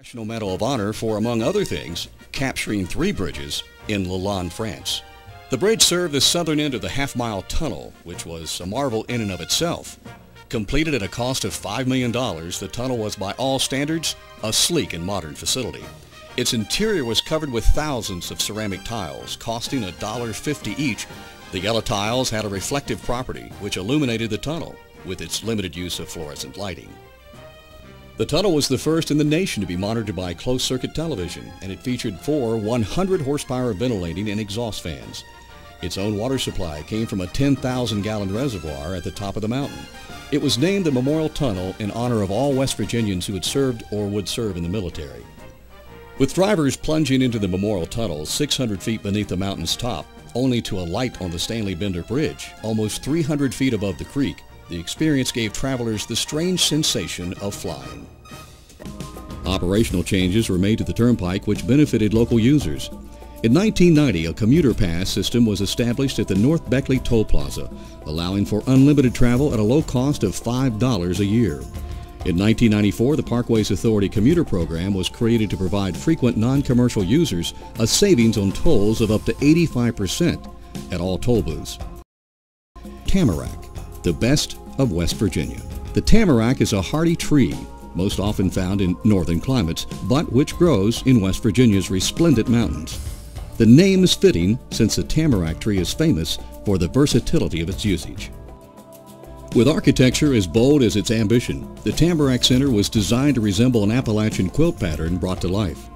National Medal of Honor for, among other things, capturing three bridges in Lalande, France. The bridge served the southern end of the half-mile tunnel, which was a marvel in and of itself. Completed at a cost of $5 million, the tunnel was by all standards a sleek and modern facility. Its interior was covered with thousands of ceramic tiles, costing $1.50 each. The yellow tiles had a reflective property, which illuminated the tunnel with its limited use of fluorescent lighting. The tunnel was the first in the nation to be monitored by closed-circuit television, and it featured four 100-horsepower ventilating and exhaust fans. Its own water supply came from a 10,000-gallon reservoir at the top of the mountain. It was named the Memorial Tunnel in honor of all West Virginians who had served or would serve in the military. With drivers plunging into the Memorial Tunnel 600 feet beneath the mountain's top, only to alight on the Stanley Bender Bridge, almost 300 feet above the creek, the experience gave travelers the strange sensation of flying. Operational changes were made to the turnpike which benefited local users. In 1990, a commuter pass system was established at the North Beckley Toll Plaza, allowing for unlimited travel at a low cost of $5 a year. In 1994, the Parkways Authority commuter program was created to provide frequent non-commercial users a savings on tolls of up to 85% at all toll booths. Tamarack, the best of West Virginia. The tamarack is a hardy tree, most often found in northern climates, but which grows in West Virginia's resplendent mountains. The name is fitting since the tamarack tree is famous for the versatility of its usage. With architecture as bold as its ambition, the Tamarack Center was designed to resemble an Appalachian quilt pattern brought to life.